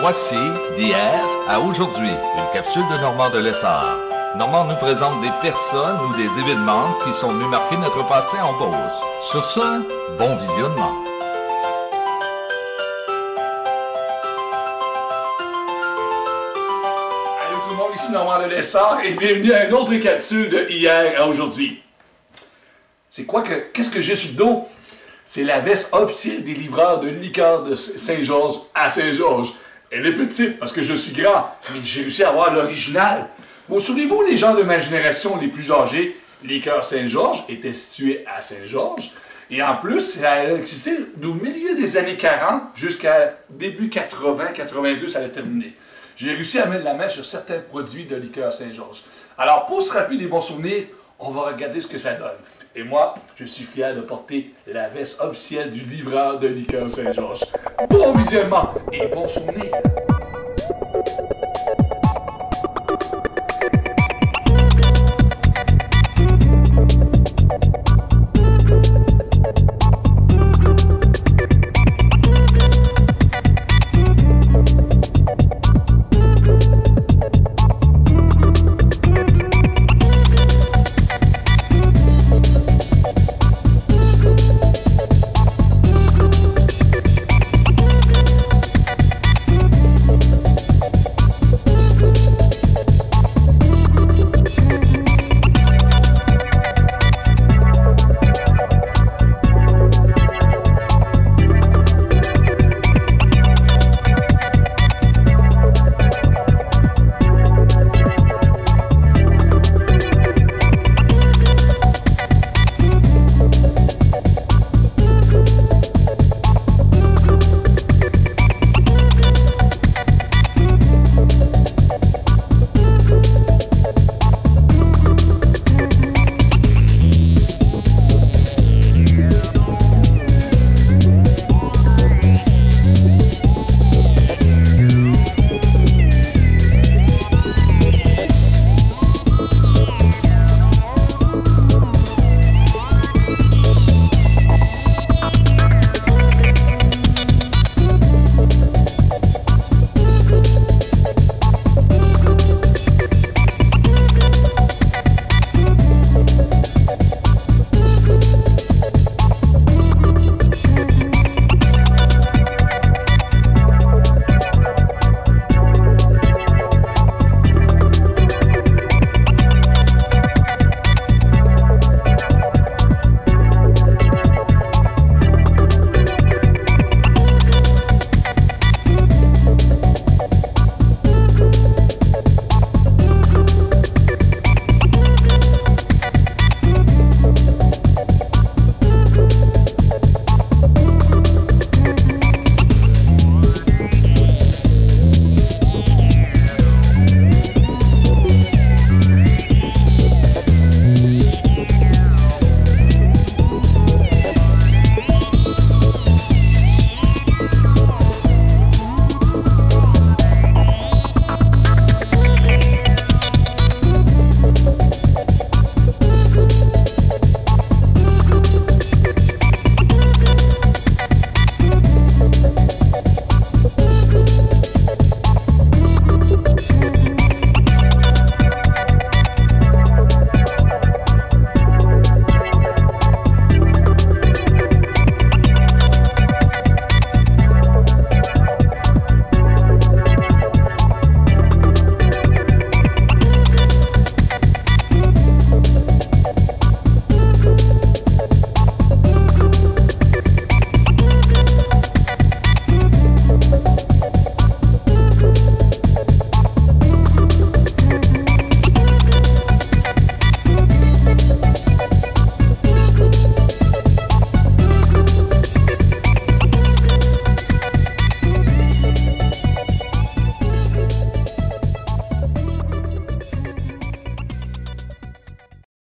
Voici d'hier à aujourd'hui, une capsule de Normand de Lessard. Normand nous présente des personnes ou des événements qui sont venus marquer notre passé en Beauce. Sur ce, bon visionnement. Allô tout le monde, ici Normand de Lessard et bienvenue à une autre capsule de hier à aujourd'hui. C'est quoi que, qu'est-ce que j'ai sur le dos? C'est la veste officielle des livreurs de liqueurs de Saint-Georges à Saint-Georges. Elle est petite parce que je suis grand, mais j'ai réussi à avoir l'original. Vous souvenez-vous, les gens de ma génération les plus âgés, Liqueur Saint-Georges était situé à Saint-Georges. Et en plus, ça a existé du milieu des années 40 jusqu'à début 80, 82, ça a terminé. J'ai réussi à mettre la main sur certains produits de Liqueur Saint-Georges. Alors, pour se rappeler des bons souvenirs, on va regarder ce que ça donne. Et moi, je suis fier de porter la veste officielle du livreur de Liqueur Saint-Georges. Bon visionnement et bon souvenir!